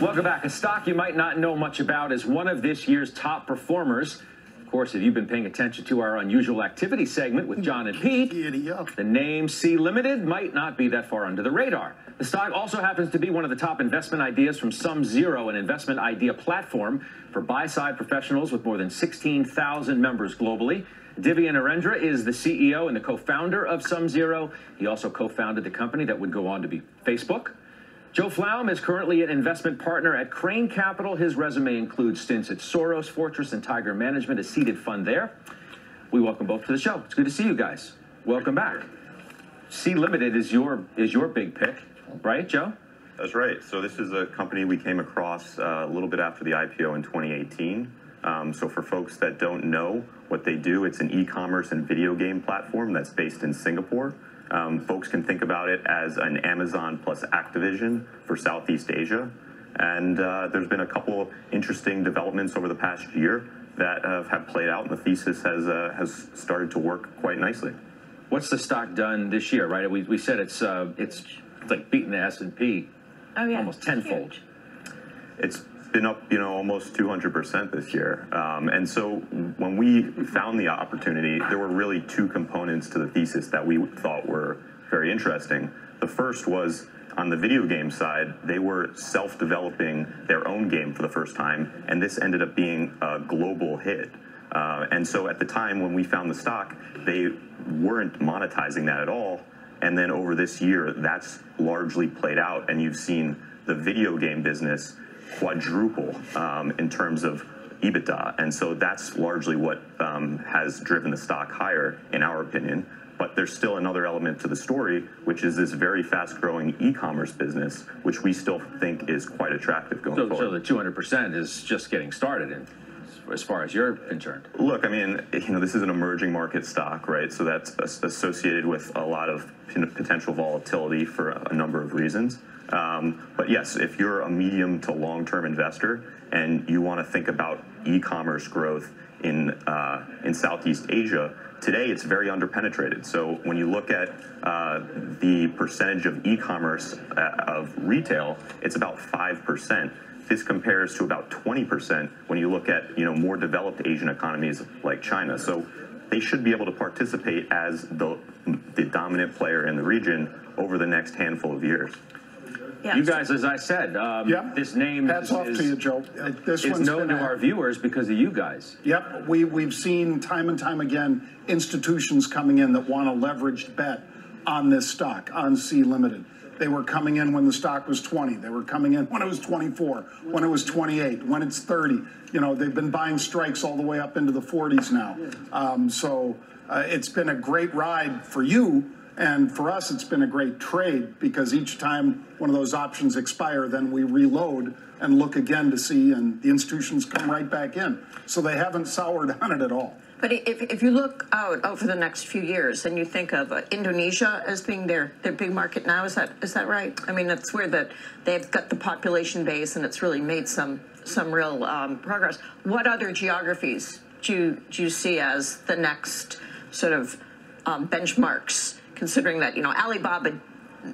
Welcome back. A stock you might not know much about is one of this year's top performers. Of course, if you've been paying attention to our unusual activity segment with John and Pete, the name Sea Limited might not be that far under the radar. The stock also happens to be one of the top investment ideas from SumZero, an investment idea platform for buy-side professionals with more than 16,000 members globally. Divya Narendra is the CEO and the co-founder of SumZero. He also co-founded the company that would go on to be Facebook. Joe Flaum is currently an investment partner at Crane Capital. His resume includes stints at Soros, Fortress, and Tiger Management, a seeded fund there. We welcome both to the show. It's good to see you guys. Welcome back. Sea Limited is your is your big pick, right, Joe? That's right. So this is a company we came across uh, a little bit after the IPO in 2018. Um, so for folks that don't know what they do, it's an e-commerce and video game platform that's based in Singapore. Um, folks can think about it as an Amazon plus Activision for Southeast Asia. And uh, there's been a couple interesting developments over the past year that uh, have played out, and the thesis has uh, has started to work quite nicely. What's the stock done this year? Right, we, we said it's uh, it's like beating the S and P, oh, yeah. almost tenfold. It's been up, you know, almost 200% this year. Um, and so when we found the opportunity, there were really two components to the thesis that we thought were very interesting. The first was on the video game side, they were self developing their own game for the first time, and this ended up being a global hit. Uh, and so at the time when we found the stock, they weren't monetizing that at all. And then over this year, that's largely played out, and you've seen the video game business quadruple um, in terms of EBITDA. And so that's largely what um, has driven the stock higher, in our opinion. But there's still another element to the story, which is this very fast growing e commerce business, which we still think is quite attractive going so, forward. So the 200% is just getting started in, as far as you're concerned. Look, I mean, you know, this is an emerging market stock, right? So that's associated with a lot of potential volatility for a number of reasons. Um, but yes, if you're a medium to long-term investor and you want to think about e-commerce growth in uh, in Southeast Asia, today it's very underpenetrated. So when you look at uh, the percentage of e-commerce uh, of retail, it's about five percent. This compares to about 20% when you look at you know more developed Asian economies like China. So they should be able to participate as the the dominant player in the region over the next handful of years. Yeah. You guys, as I said, um, yep. this name Hats is, off to you, Joe. This is known to our viewers because of you guys. Yep, we, we've seen time and time again institutions coming in that want a leveraged bet on this stock, on Sea Limited. They were coming in when the stock was 20. They were coming in when it was 24, when it was 28, when it's 30. You know, they've been buying strikes all the way up into the 40s now. Um, so uh, it's been a great ride for you and for us, it's been a great trade because each time one of those options expire, then we reload and look again to see, and the institutions come right back in. So they haven't soured on it at all. But if, if you look out over the next few years and you think of uh, Indonesia as being their, their big market now, is that is that right? I mean, that's where that they've got the population base and it's really made some some real um, progress. What other geographies do you, do you see as the next sort of um, benchmarks considering that, you know, Alibaba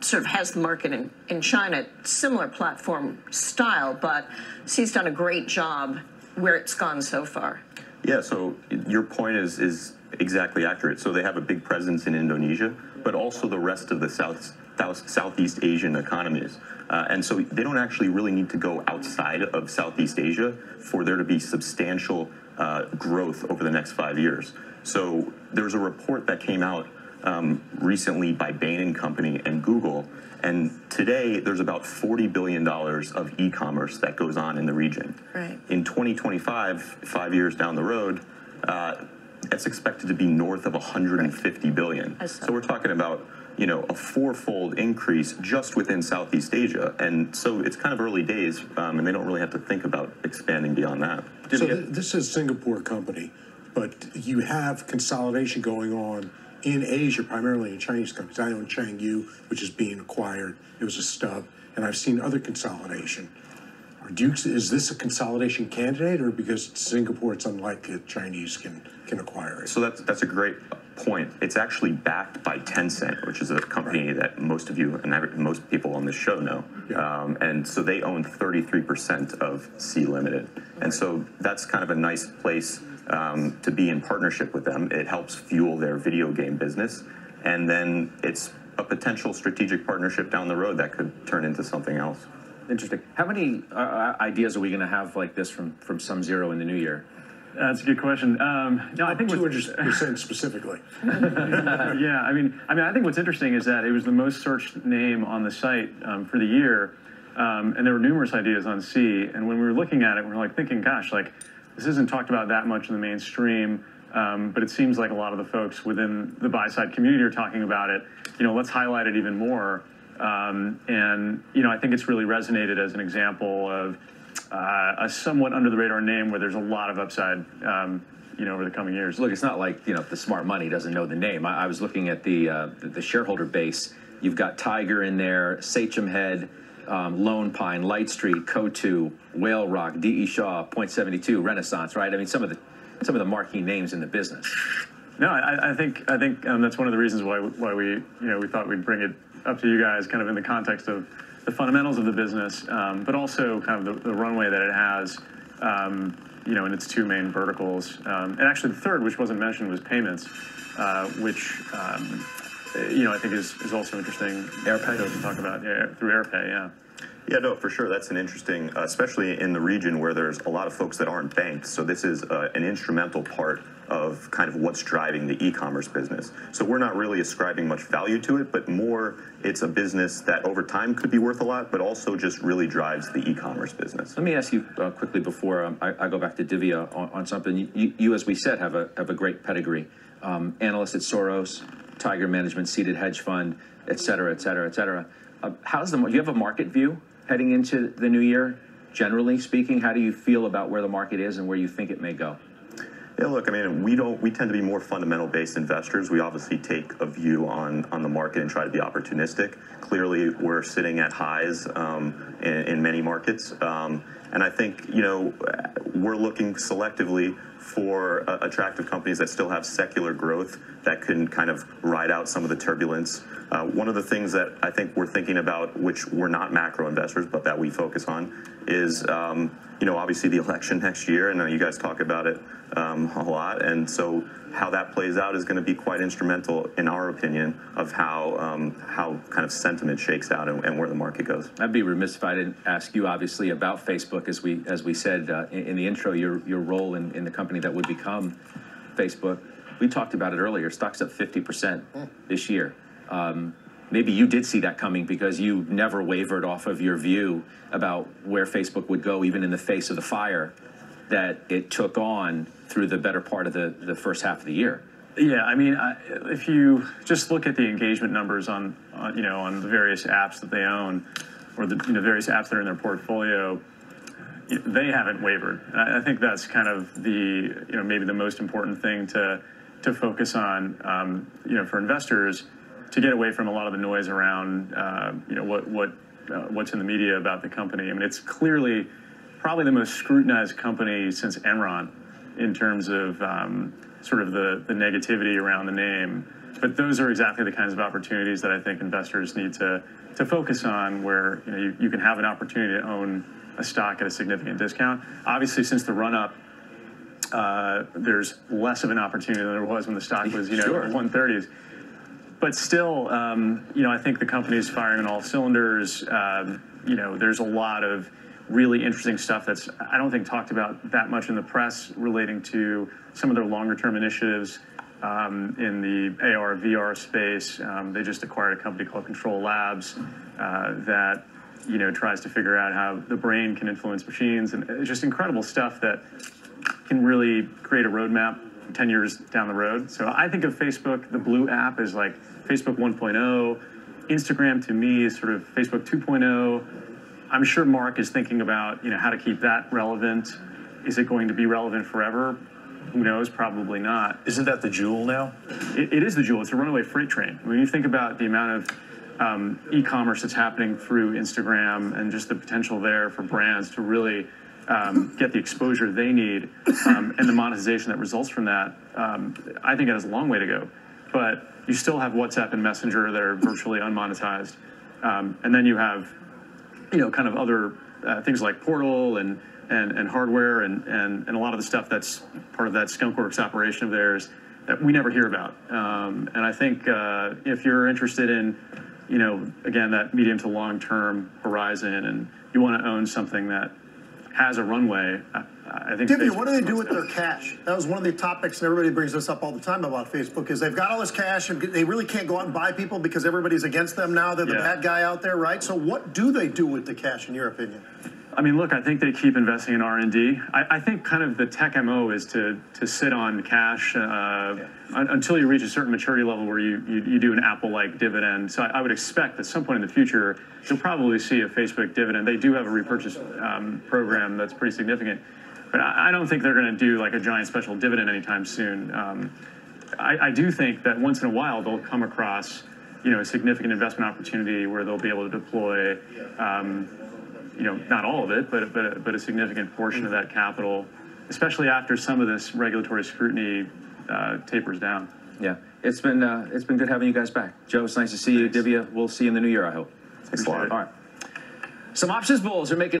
sort of has the market in, in China, similar platform style, but he's done a great job where it's gone so far. Yeah, so your point is is exactly accurate. So they have a big presence in Indonesia, but also the rest of the South, South Southeast Asian economies. Uh, and so they don't actually really need to go outside of Southeast Asia for there to be substantial uh, growth over the next five years. So there's a report that came out um, recently by Bain and Company and Google. And today, there's about $40 billion of e commerce that goes on in the region. Right. In 2025, five years down the road, uh, it's expected to be north of 150 billion. So we're talking about you know a fourfold increase just within Southeast Asia, and so it's kind of early days, um, and they don't really have to think about expanding beyond that. So th- this is a Singapore company, but you have consolidation going on in Asia, primarily in Chinese companies. I own Changyou, which is being acquired. It was a stub, and I've seen other consolidation. Do you, is this a consolidation candidate, or because Singapore, it's unlikely the Chinese can can acquire it? So that's that's a great point. It's actually backed by Tencent, which is a company that most of you and every, most people on this show know. Yeah. Um, and so they own 33% of Sea Limited. And so that's kind of a nice place um, to be in partnership with them. It helps fuel their video game business. And then it's a potential strategic partnership down the road that could turn into something else. Interesting. How many uh, uh, ideas are we going to have like this from from SumZero in the new year? That's a good question. Um, no, I think Two what's- hundred percent specifically. yeah, I mean, I mean, I think what's interesting is that it was the most searched name on the site um, for the year, um, and there were numerous ideas on Sea. And when we were looking at it, we were like thinking, gosh, like this isn't talked about that much in the mainstream. Um, but it seems like a lot of the folks within the buy side community are talking about it. You know, let's highlight it even more. Um, and you know, I think it's really resonated as an example of uh, a somewhat under the radar name where there's a lot of upside. Um, you know, over the coming years. Look, it's not like you know the smart money doesn't know the name. I, I was looking at the, uh, the the shareholder base. You've got Tiger in there, Sachem Head, um, Lone Pine, Light Street, Coatue, Whale Rock, D.E. Shaw, Point Seventy Two, Renaissance. Right? I mean, some of the some of the marquee names in the business. No, I, I think I think um, that's one of the reasons why why we you know we thought we'd bring it up to you guys, kind of in the context of the fundamentals of the business, um, but also kind of the, the runway that it has, um, you know, in its two main verticals. Um, and actually, the third, which wasn't mentioned, was payments, uh, which um, you know I think is, is also interesting. AirPay. to talk about yeah, through AirPay, yeah. Yeah, no, for sure. That's an interesting, uh, especially in the region where there's a lot of folks that aren't banked. So this is uh, an instrumental part of kind of what's driving the e-commerce business. So we're not really ascribing much value to it, but more it's a business that over time could be worth a lot, but also just really drives the e-commerce business. Let me ask you uh, quickly before um, I, I go back to Divya on, on something. You, you, you, as we said, have a have a great pedigree. Um, analyst at Soros, Tiger Management, seeded hedge fund, et cetera, et cetera, et cetera. Uh, how's the? Do you have a market view heading into the new year? Generally speaking, how do you feel about where the market is and where you think it may go? Yeah, look, I mean, we don't. We tend to be more fundamental-based investors. We obviously take a view on on the market and try to be opportunistic. Clearly, we're sitting at highs um, in, in, many markets, um, and I think you know we're looking selectively for uh, attractive companies that still have secular growth that can kind of ride out some of the turbulence. Uh, one of the things that I think we're thinking about, which we're not macro investors, but that we focus on, is um, you know obviously the election next year, and you guys talk about it um, a lot, and so how that plays out is going to be quite instrumental, in our opinion, of how um, how kind of sentiment shakes out and, and, where the market goes. I'd be remiss if I didn't ask you, obviously, about Facebook, as we as we said uh, in, in, the intro, your your role in, in the company that would become Facebook. We talked about it earlier. Stock's up fifty percent this year. Um, maybe you did see that coming because you never wavered off of your view about where Facebook would go, even in the face of the fire that it took on through the better part of the, the first half of the year. Yeah, I mean, I, if you just look at the engagement numbers on, on, you know, on the various apps that they own, or the you know various apps that are in their portfolio, they haven't wavered. I, I think that's kind of the you know maybe the most important thing to to focus on, um, you know, for investors to get away from a lot of the noise around, uh, you know, what what uh, what's in the media about the company. I mean, it's clearly probably the most scrutinized company since Enron in terms of um, sort of the, the negativity around the name. But those are exactly the kinds of opportunities that I think investors need to, to focus on where you, know, you, you can have an opportunity to own a stock at a significant discount. Obviously, since the run up, uh, there's less of an opportunity than there was when the stock was, you know, sure. 130s. But still, um, you know, I think the company is firing on all cylinders. Um, you know, there's a lot of really interesting stuff that's I don't think talked about that much in the press relating to some of their longer term initiatives um, in the AR VR space. Um, they just acquired a company called CTRL-labs uh, that you know tries to figure out how the brain can influence machines and it's just incredible stuff that can really create a roadmap 10 years down the road. So I think of Facebook, the Blue app, as like Facebook 1.0. Instagram to me is sort of Facebook 2.0 I'm sure Mark is thinking about, you know, how to keep that relevant. Is it going to be relevant forever? Who knows? Probably not. Isn't that the jewel now? it, it is the jewel. It's a runaway freight train. When you think about the amount of um, e-commerce that's happening through Instagram and just the potential there for brands to really um, get the exposure they need um, and the monetization that results from that, um, I think it has a long way to go. But you still have WhatsApp and Messenger that are virtually unmonetized. Um, and then you have you know, kind of other uh, things like Portal and, and, and hardware and, and, and a lot of the stuff that's part of that Skunkworks operation of theirs that we never hear about. Um, and I think uh, if you're interested in, you know, again, that medium to long term horizon and you want to own something that has a runway, I, I think. Divya, what do they do with their cash? That was one of the topics, and everybody brings this up all the time about Facebook, is they've got all this cash and they really can't go out and buy people because everybody's against them now. They're the Yeah. bad guy out there, right? So what do they do with the cash, in your opinion? I mean, look, I think they keep investing in R and D. I, I think kind of the tech mo is to to sit on cash uh, un, until you reach a certain maturity level where you you, you do an Apple like dividend. So I, I would expect at some point in the future you'll probably see a Facebook dividend. They do have a repurchase um, program that's pretty significant, but I, I don't think they're going to do like a giant special dividend anytime soon. Um, I, I do think that once in a while they'll come across, you know, a significant investment opportunity where they'll be able to deploy, um, you know, not all of it, but but but a significant portion of that capital, especially after some of this regulatory scrutiny uh, tapers down. Yeah, it's been uh, it's been good having you guys back. Joe, it's nice to see you. Divya, we'll see you in the new year. I hope. Thanks a lot. All right. Some options bulls are making.